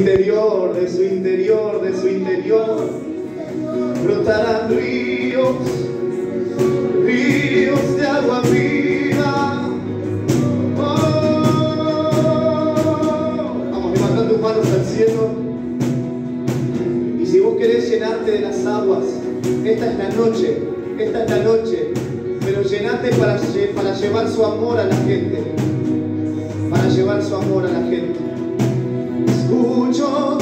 interior, de su interior, de su interior, brotarán ríos, ríos de agua viva. Oh, vamos, levanta tus manos al cielo. Y si vos querés llenarte de las aguas, esta es la noche, esta es la noche, pero llenate para, para llevar su amor a la gente, para llevar su amor a la gente. Escucho tu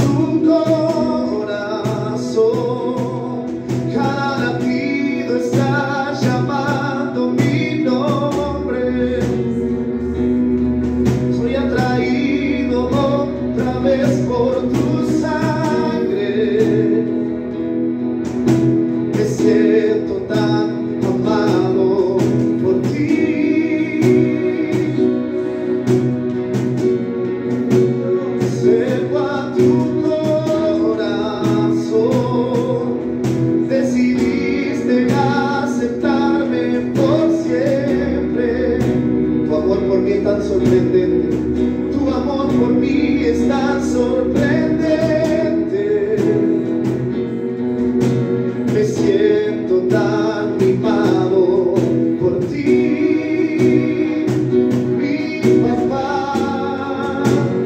Música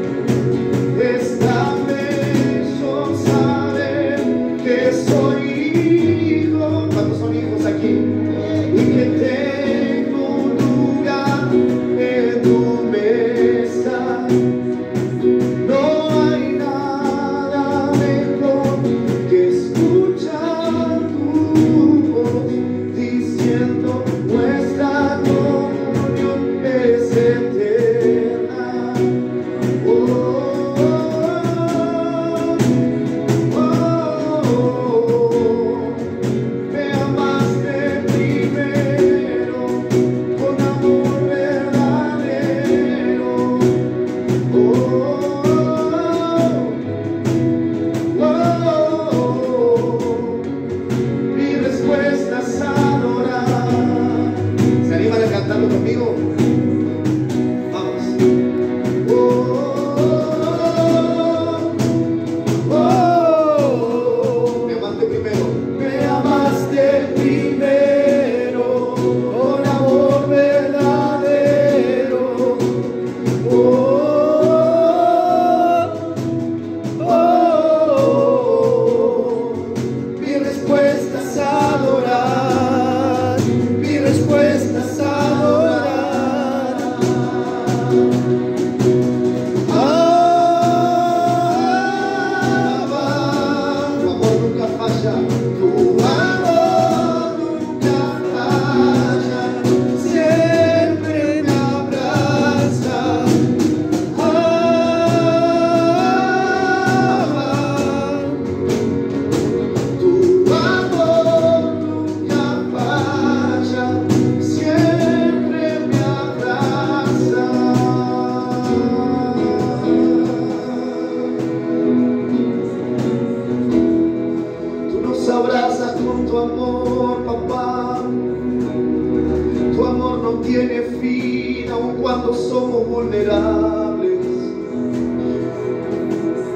tiene fin, aun cuando somos vulnerables.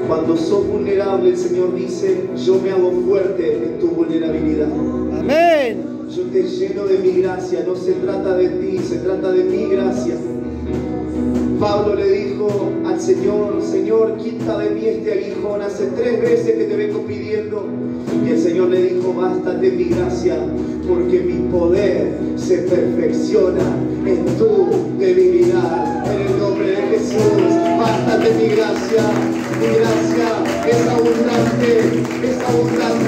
Cuando sos vulnerable, el Señor dice, yo me hago fuerte en tu vulnerabilidad. Amén. Yo te lleno de mi gracia, no se trata de ti, se trata de mi gracia. Pablo le dijo Señor, Señor, quita de mí este aguijón, hace tres veces que te vengo pidiendo. Y el Señor le dijo, bástate mi gracia, porque mi poder se perfecciona en tu debilidad. En el nombre de Jesús, bástate mi gracia, mi gracia es abundante, es abundante.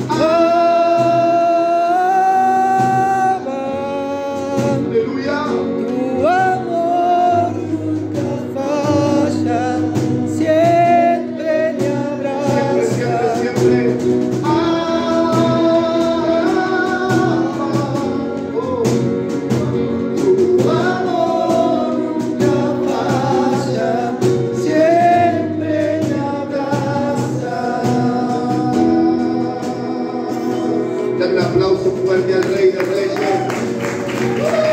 Dale un aplauso fuerte al Rey de Reyes.